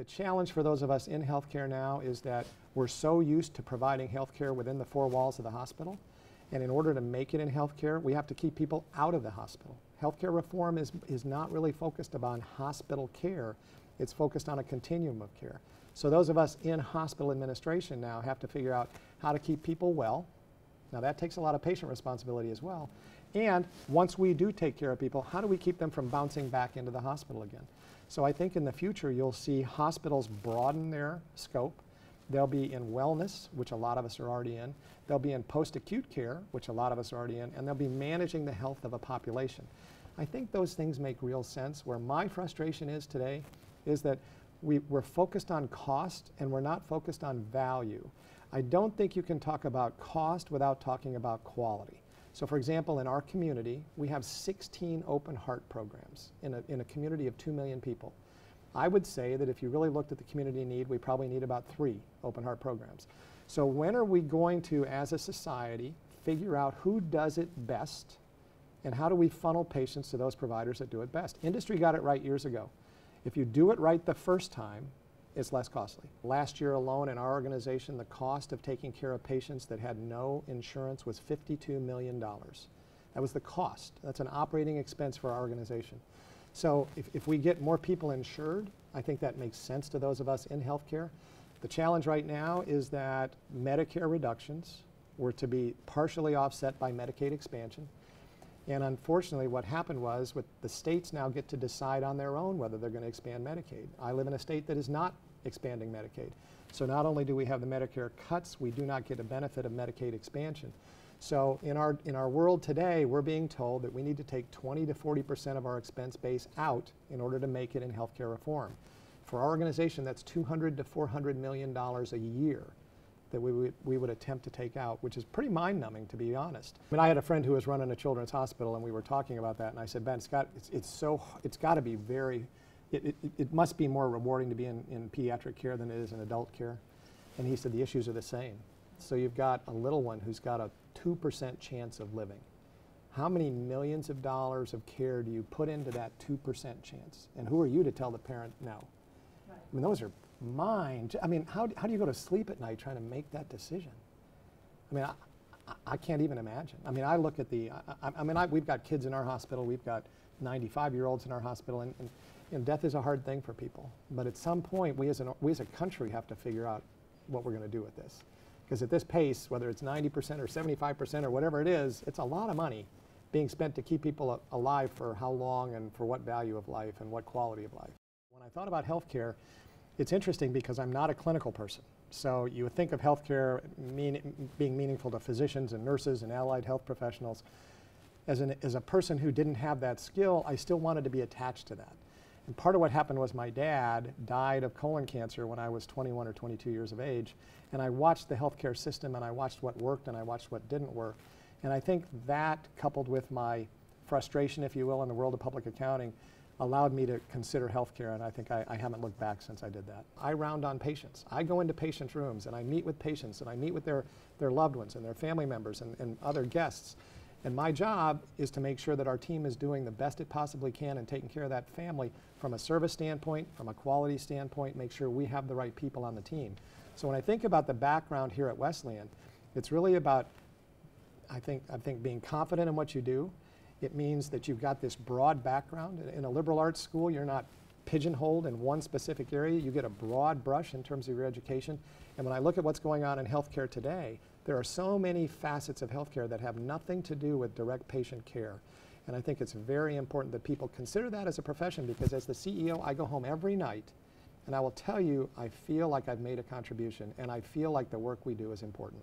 The challenge for those of us in healthcare now is that we're so used to providing healthcare within the four walls of the hospital. And in order to make it in healthcare, we have to keep people out of the hospital. Healthcare reform is, is not really focused upon hospital care, it's focused on a continuum of care. So those of us in hospital administration now have to figure out how to keep people well. Now that takes a lot of patient responsibility as well. And once we do take care of people, how do we keep them from bouncing back into the hospital again? So I think in the future you'll see hospitals broaden their scope. They'll be in wellness, which a lot of us are already in. They'll be in post-acute care, which a lot of us are already in. And they'll be managing the health of a population. I think those things make real sense. Where my frustration is today is that we, we're focused on cost and we're not focused on value. I don't think you can talk about cost without talking about quality. So for example, in our community, we have 16 open heart programs in a, in a community of 2 million people. I would say that if you really looked at the community need, we probably need about three open heart programs. So when are we going to, as a society, figure out who does it best and how do we funnel patients to those providers that do it best? Industry got it right years ago. If you do it right the first time, it's less costly. Last year alone in our organization, the cost of taking care of patients that had no insurance was $52 million. That was the cost. That's an operating expense for our organization. So if, if we get more people insured, I think that makes sense to those of us in healthcare. The challenge right now is that Medicare reductions were to be partially offset by Medicaid expansion. And unfortunately, what happened was with the states now get to decide on their own whether they're going to expand Medicaid. I live in a state that is not expanding Medicaid. So not only do we have the Medicare cuts, we do not get a benefit of Medicaid expansion. So in our, in our world today, we're being told that we need to take 20 to 40% of our expense base out in order to make it in healthcare reform. For our organization, that's 200 to 400 million dollars a year that we would, we would attempt to take out, which is pretty mind-numbing, to be honest. I mean, I had a friend who was running a children's hospital, and we were talking about that, and I said, Ben, it's got, it's, it's so, it's got to be very, it, it, it, must be more rewarding to be in, in pediatric care than it is in adult care. And he said the issues are the same. So you've got a little one who's got a 2% chance of living. How many millions of dollars of care do you put into that 2% chance? And who are you to tell the parent no? Right. I mean, those are mind. I mean, how, how do you go to sleep at night trying to make that decision? I mean, I, I can't even imagine. I mean, I look at the, I, I mean, I, we've got kids in our hospital, we've got 95 year olds in our hospital, and, and you know, death is a hard thing for people. But at some point, we as, an, we as a country have to figure out what we're going to do with this. Because at this pace, whether it's 90% or 75% or whatever it is, it's a lot of money being spent to keep people alive for how long and for what value of life and what quality of life. When I thought about healthcare, it's interesting because I'm not a clinical person. So you would think of healthcare mean, being meaningful to physicians and nurses and allied health professionals. As, an, as a person who didn't have that skill, I still wanted to be attached to that. And part of what happened was my dad died of colon cancer when I was 21 or 22 years of age. And I watched the healthcare system and I watched what worked and I watched what didn't work. And I think that coupled with my frustration, if you will, in the world of public accounting, allowed me to consider healthcare, and I think I, I, haven't looked back since I did that. I round on patients. I go into patients' rooms and I meet with patients and I meet with their, their loved ones and their family members and, and other guests. And my job is to make sure that our team is doing the best it possibly can and taking care of that family from a service standpoint, from a quality standpoint, make sure we have the right people on the team. So when I think about the background here at Wesleyan, it's really about, I think, I think being confident in what you do, it means that you've got this broad background. In a liberal arts school, you're not pigeonholed in one specific area. You get a broad brush in terms of your education. And when I look at what's going on in healthcare today, there are so many facets of healthcare that have nothing to do with direct patient care. And I think it's very important that people consider that as a profession because as the CEO, I go home every night and I will tell you, I feel like I've made a contribution and I feel like the work we do is important.